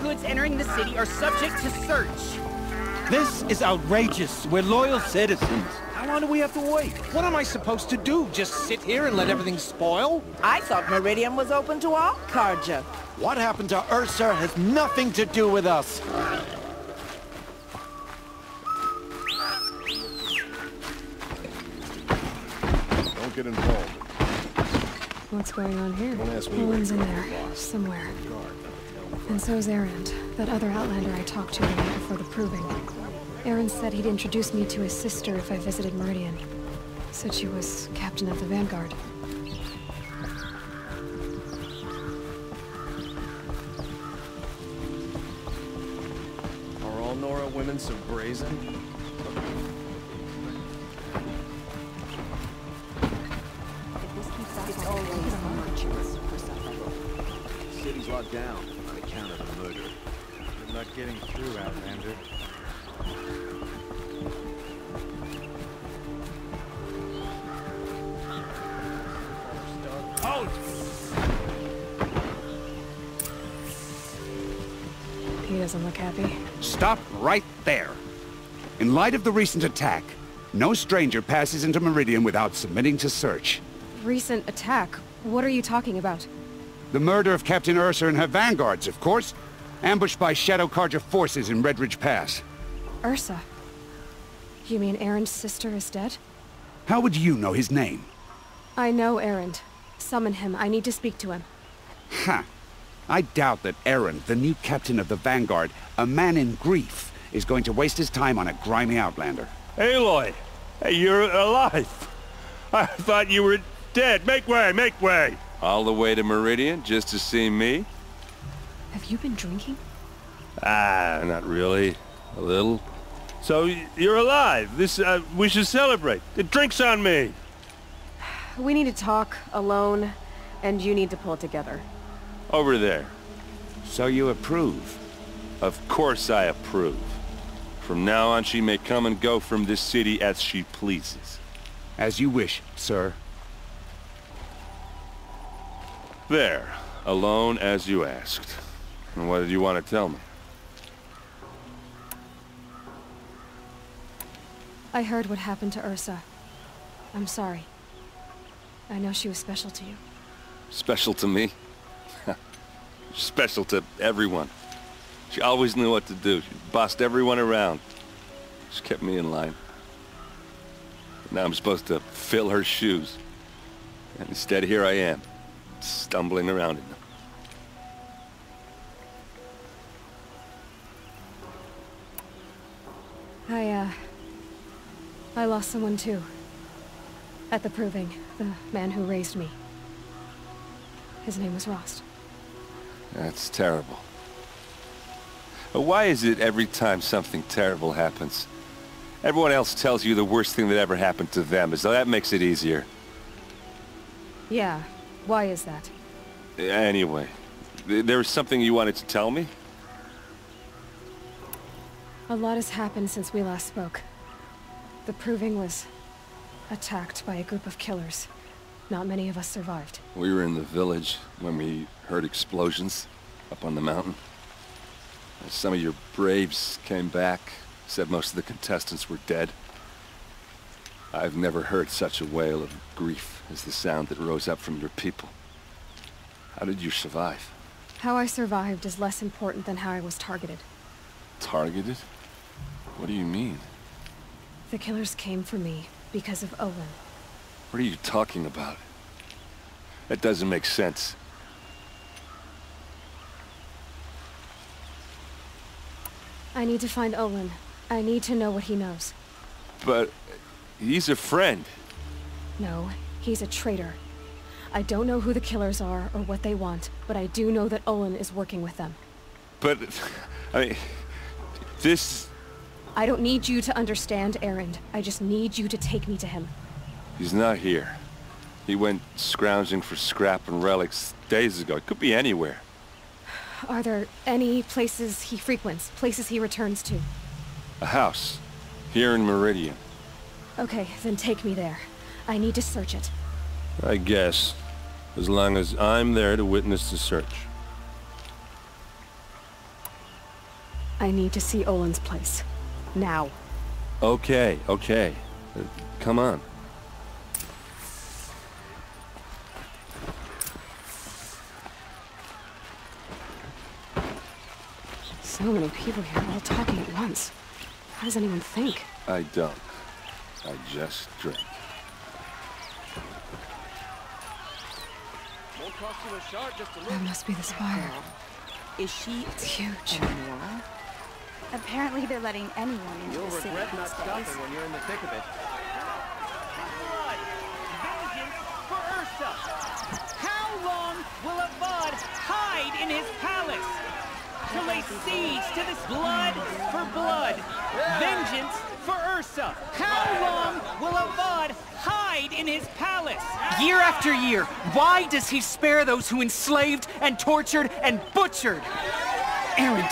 goods entering the city are subject to search. This is outrageous. We're loyal citizens. How long do we have to wait? What am I supposed to do? Just sit here and let everything spoil? I thought Meridian was open to all Carja. What happened to Ursa has nothing to do with us. Don't get involved. What's going on here? Don't ask me Olin's in there, you're somewhere. And so's Erend, that other Outlander I talked to the night before the proving. Erend said he'd introduce me to his sister if I visited Meridian. Said she was captain of the Vanguard. Are all Nora women so brazen? Not getting through, Outlander. He doesn't look happy. Stop right there. In light of the recent attack, no stranger passes into Meridian without submitting to search. Recent attack? What are you talking about? The murder of Captain Ursa and her vanguards, of course. Ambushed by Shadow Carja forces in Redridge Pass. Ursa. You mean Erend's sister is dead? How would you know his name? I know Erend. Summon him. I need to speak to him. Ha! I doubt that Erend, the new captain of the Vanguard, a man in grief, is going to waste his time on a grimy outlander. Aloy! Hey, you're alive! I thought you were dead. Make way, make way! All the way to Meridian just to see me? Have you been drinking? Ah, not really. A little. So, you're alive. This, uh, we should celebrate. The drink's on me. We need to talk, alone, and you need to pull it together. Over there. So you approve? Of course I approve. From now on, she may come and go from this city as she pleases. As you wish, sir. There. Alone as you asked. And what did you want to tell me? I heard what happened to Ursa. I'm sorry. I know she was special to you. Special to me? Special to everyone. She always knew what to do. She bossed everyone around. She kept me in line. Now I'm supposed to fill her shoes. And instead, here I am, stumbling around in them. I lost someone too. At the Proving, the man who raised me. His name was Rost. That's terrible. But why is it every time something terrible happens, everyone else tells you the worst thing that ever happened to them, as though that makes it easier? Yeah, why is that? Anyway, th there was something you wanted to tell me? A lot has happened since we last spoke. The Proving was attacked by a group of killers. Not many of us survived. We were in the village when we heard explosions up on the mountain. Some of your braves came back, said most of the contestants were dead. I've never heard such a wail of grief as the sound that rose up from your people. How did you survive? How I survived is less important than how I was targeted. Targeted? What do you mean? The killers came for me because of Olin. What are you talking about? That doesn't make sense. I need to find Olin. I need to know what he knows. But he's a friend. No, he's a traitor. I don't know who the killers are or what they want, but I do know that Olin is working with them. But, I mean, this... I don't need you to understand Erend. I just need you to take me to him. He's not here. He went scrounging for scrap and relics days ago. It could be anywhere. Are there any places he frequents? Places he returns to? A house. Here in Meridian. Okay, then take me there. I need to search it. I guess. As long as I'm there to witness the search. I need to see Olin's place. Now. Okay, okay. Uh, come on. So many people here, all talking at once. How does anyone think? I don't. I just drink. That must be the spire. Is she It's huge. immoral? Apparently they're letting anyone into You'll the city regret not stopping days. when you're in the thick of it. Blood! Vengeance for Ursa! How long will Avad hide in his palace? To lay siege to this blood for blood. Vengeance for Ursa. How long will Avad hide in his palace? Year after year, why does he spare those who enslaved and tortured and butchered? Erend,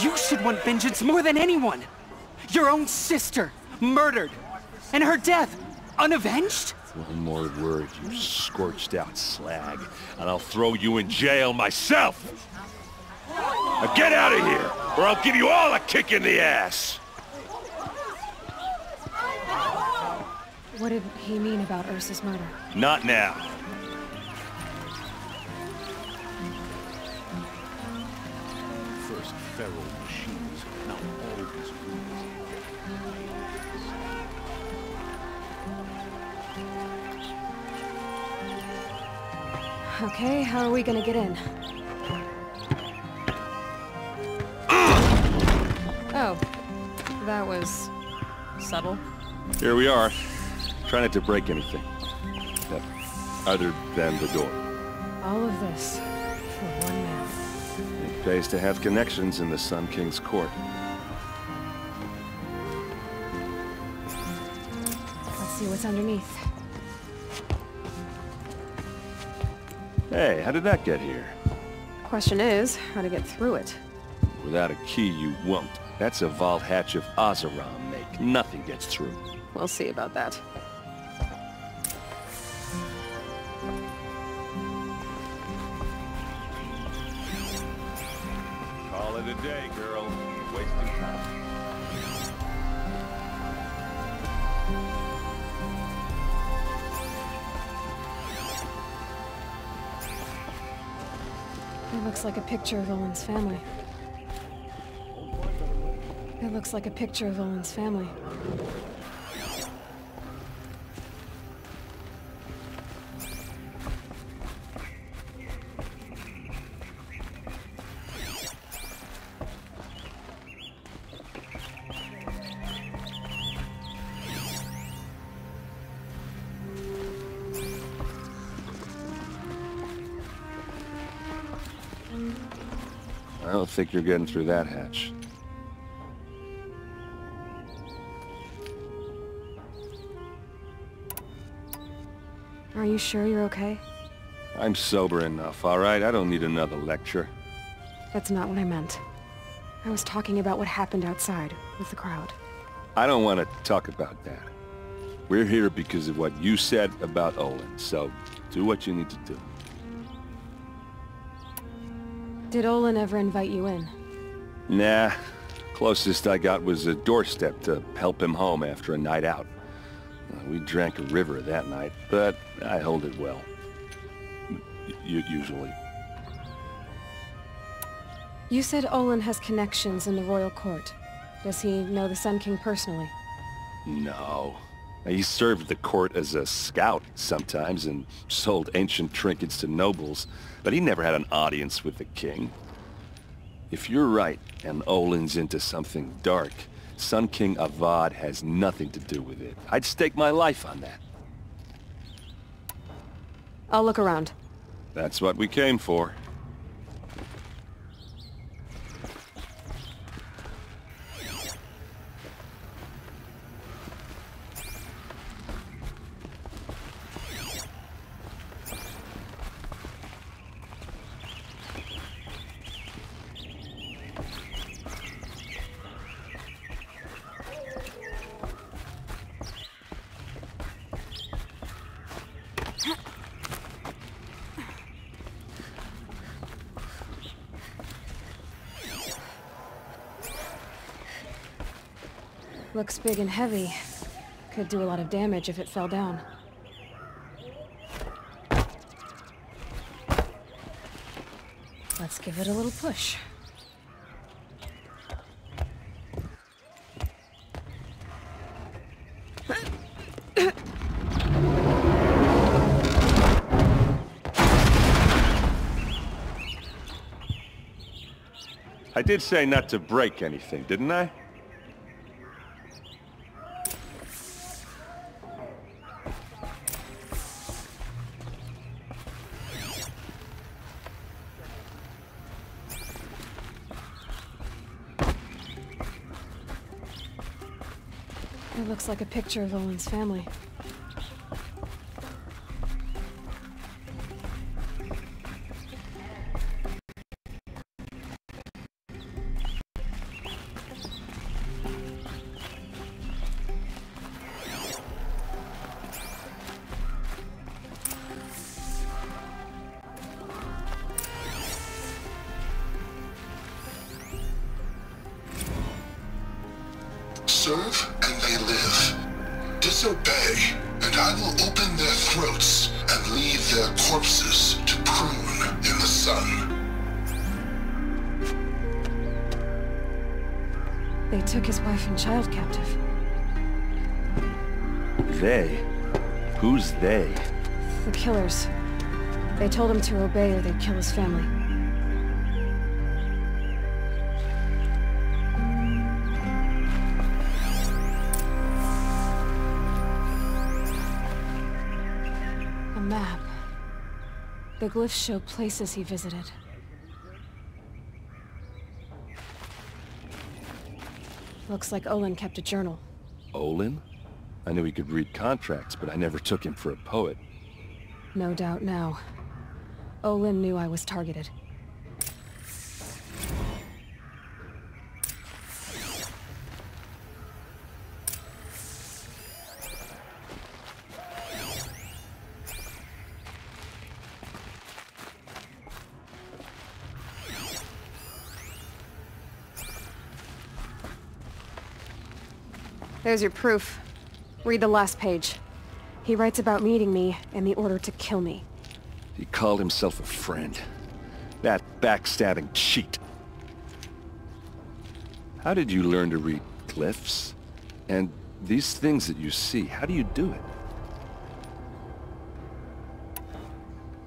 you should want vengeance more than anyone. Your own sister, murdered. And her death, unavenged? One more word, you scorched out slag, and I'll throw you in jail myself! Now get out of here, or I'll give you all a kick in the ass! What did he mean about Ursa's murder? Not now. Okay, how are we gonna get in? Oh, that was subtle. Here we are. Try not to break anything. That, other than the door. All of this for one man. It pays to have connections in the Sun King's court. Let's see what's underneath. Hey, how did that get here? Question is, how to get through it. Without a key, you won't. That's a vault hatch of Oseram make. Nothing gets through. We'll see about that. Call it a day, girl. You're wasting time. It looks like a picture of Olin's family. It looks like a picture of Olin's family. Don't think you're getting through that hatch. Are you sure you're okay? I'm sober enough, all right? I don't need another lecture. That's not what I meant. I was talking about what happened outside, with the crowd. I don't want to talk about that. We're here because of what you said about Olin, so do what you need to do. Did Olin ever invite you in? Nah. Closest I got was a doorstep to help him home after a night out. Uh, We drank a river that night, but I hold it well. Usually. You said Olin has connections in the royal court. Does he know the Sun King personally? No. He served the court as a scout sometimes and sold ancient trinkets to nobles, but he never had an audience with the king. If you're right, and Olin's into something dark, Sun King Avad has nothing to do with it. I'd stake my life on that. I'll look around. That's what we came for. Looks big and heavy. Could do a lot of damage if it fell down. Let's give it a little push. I did say not to break anything, didn't I? It looks like a picture of Olin's family. Corpses to prune in the sun. They took his wife and child captive. They? Who's they? The killers. They told him to obey or they'd kill his family. The glyphs show places he visited. Looks like Olin kept a journal. Olin? I knew he could read contracts, but I never took him for a poet. No doubt now. Olin knew I was targeted. There's your proof. Read the last page. He writes about meeting me and the order to kill me. He called himself a friend. That backstabbing cheat. How did you learn to read glyphs? And these things that you see, how do you do it?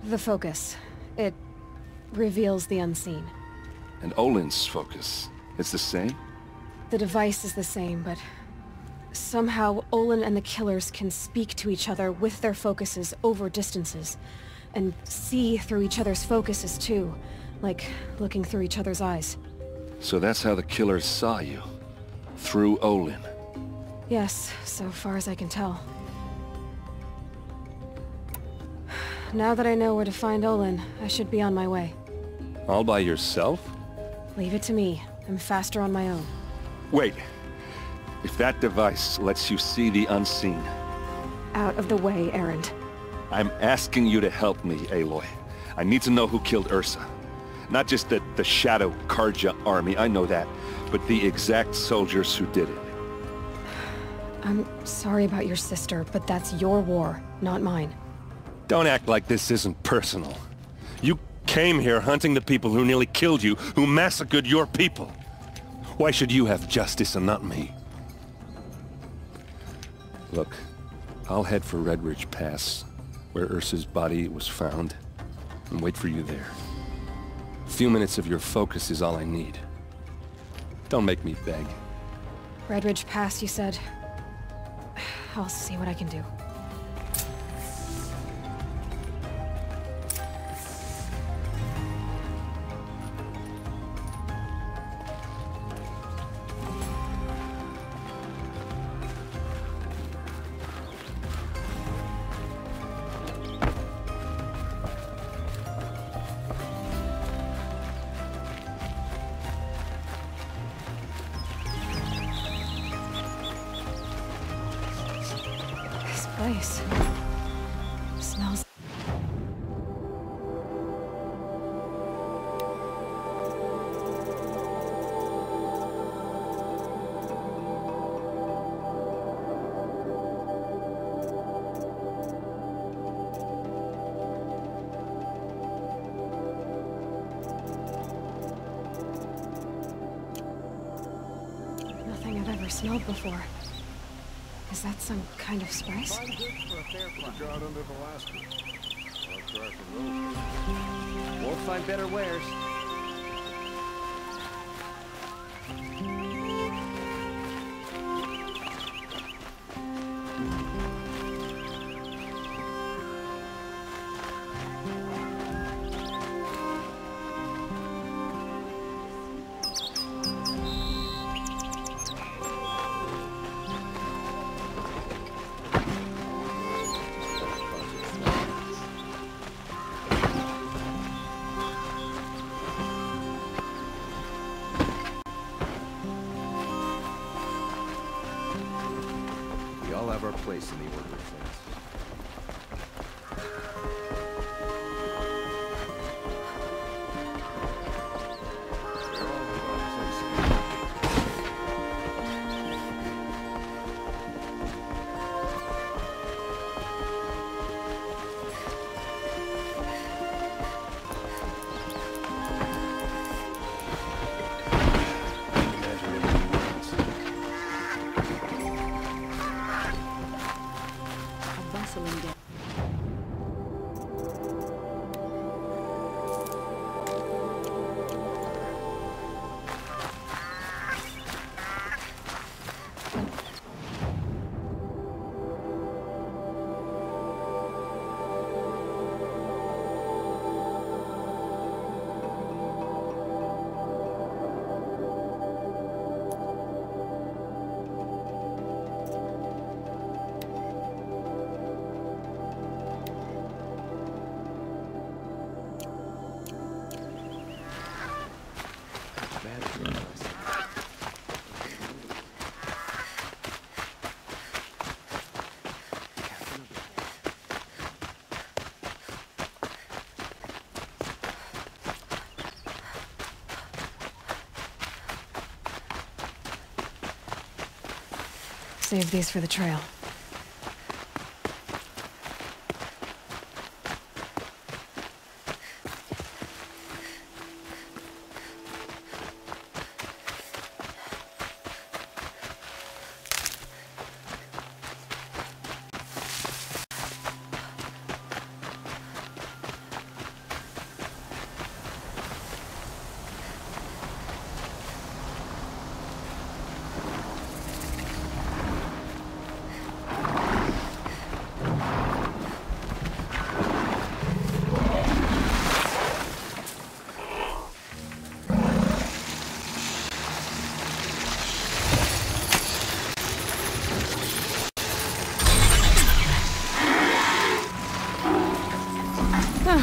The focus. It reveals the unseen. And Olin's focus, it's the same? The device is the same, but somehow Olin and the killers can speak to each other with their focuses over distances. And see through each other's focuses too, like looking through each other's eyes. So that's how the killers saw you? Through Olin? Yes, so far as I can tell. Now that I know where to find Olin, I should be on my way. All by yourself? Leave it to me. I'm faster on my own. Wait. If that device lets you see the unseen... Out of the way, Erend. I'm asking you to help me, Aloy. I need to know who killed Ursa. Not just the, the Shadow Carja army, I know that, but the exact soldiers who did it. I'm sorry about your sister, but that's your war, not mine. Don't act like this isn't personal. You came here hunting the people who nearly killed you, who massacred your people. Why should you have justice and not me? Look, I'll head for Redridge Pass, where Ursa's body was found, and wait for you there. A few minutes of your focus is all I need. Don't make me beg. Redridge Pass, you said? I'll see what I can do. Smells. Nothing I've ever smelled before. Is that some kind of spice? Won't find better wares. Save these for the trail.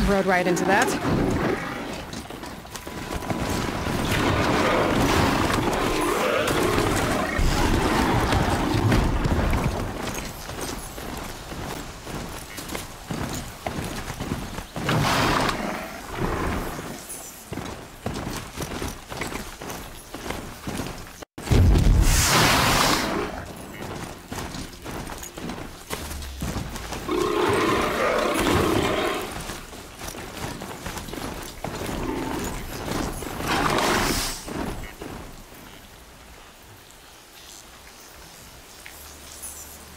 Rode right into that.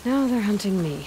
Now they're hunting me.